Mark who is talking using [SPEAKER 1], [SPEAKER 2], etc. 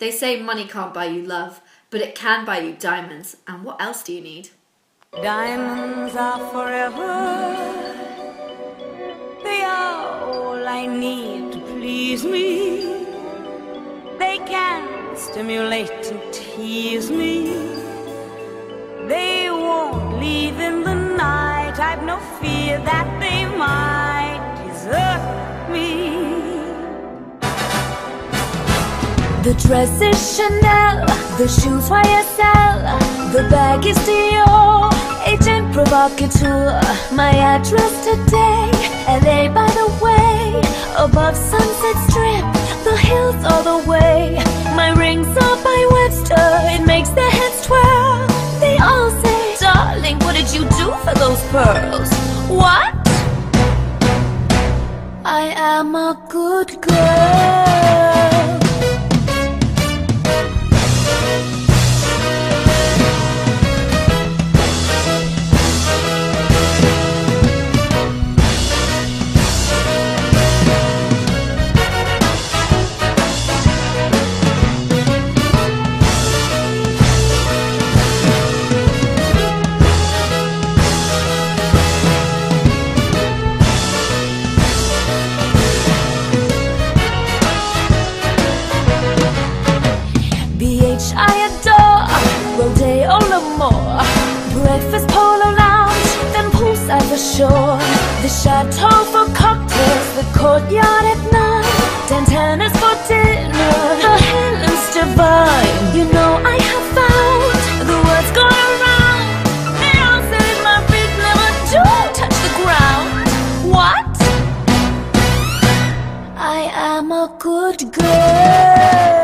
[SPEAKER 1] They say money can't buy you love, but it can buy you diamonds. And what else do you need?
[SPEAKER 2] Diamonds are forever. They are all I need to please me. They can stimulate and tease me. They won't leave in the night. I've no fear that
[SPEAKER 3] The dress is Chanel, the shoes YSL, the bag is Dior, agent provocateur. My address today, LA by the way, above Sunset Strip, the hills all the way. My rings are by Webster, it makes their heads twirl. They all say, darling, what did you do for those pearls? What? I am a good girl. more. Breakfast, polo lounge, then at the shore. The chateau for cocktails, the courtyard at night. Then tennis for dinner, the Helen's divine. You know I have found the words going around. They all said my feet never do touch the ground. What? I am a good girl.